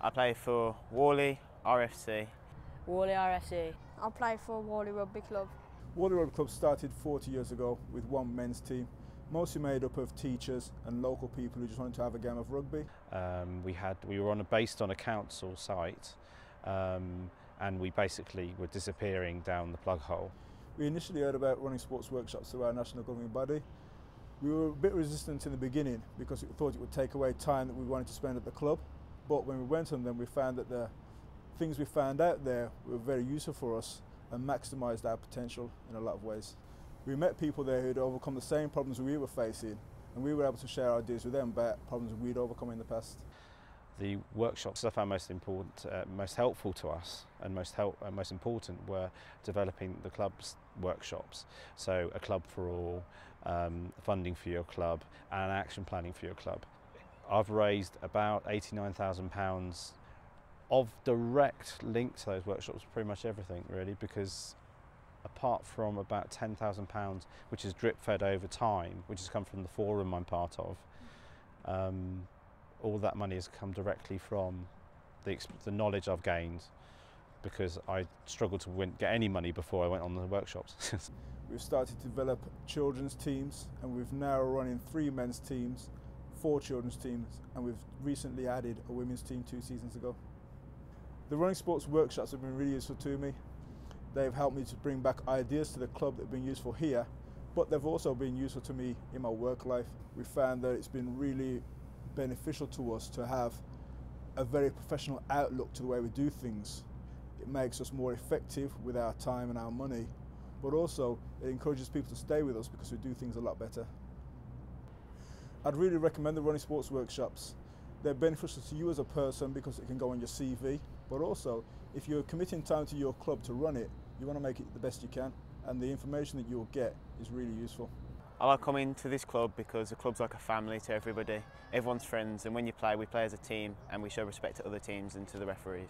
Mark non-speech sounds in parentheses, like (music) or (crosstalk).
I play for Warley, RFC. Warley RFC. I play for Warley Rugby Club. Warley Rugby Club started 40 years ago with one men's team, mostly made up of teachers and local people who just wanted to have a game of rugby. Um, we had we were on a, based on a council site, um, and we basically were disappearing down the plug hole. We initially heard about running sports workshops through our national governing body. We were a bit resistant in the beginning because we thought it would take away time that we wanted to spend at the club. But when we went on them, we found that the things we found out there were very useful for us and maximised our potential in a lot of ways. We met people there who had overcome the same problems we were facing and we were able to share ideas with them about problems we'd overcome in the past. The workshops I found most important, uh, most helpful to us, and most help, uh, most important were developing the club's workshops. So a club for all, um, funding for your club, and action planning for your club. I've raised about £89,000 of direct link to those workshops, pretty much everything really, because apart from about £10,000, which is drip fed over time, which has come from the forum I'm part of, um, all that money has come directly from the, the knowledge I've gained because I struggled to win, get any money before I went on the workshops. (laughs) we've started to develop children's teams and we've now running three men's teams, four children's teams and we've recently added a women's team two seasons ago. The running sports workshops have been really useful to me. They've helped me to bring back ideas to the club that have been useful here, but they've also been useful to me in my work life. We found that it's been really beneficial to us to have a very professional outlook to the way we do things. It makes us more effective with our time and our money, but also it encourages people to stay with us because we do things a lot better. I'd really recommend the running sports workshops. They're beneficial to you as a person because it can go on your CV, but also if you're committing time to your club to run it, you want to make it the best you can, and the information that you'll get is really useful. I like coming to this club because the club's like a family to everybody. Everyone's friends and when you play, we play as a team and we show respect to other teams and to the referees.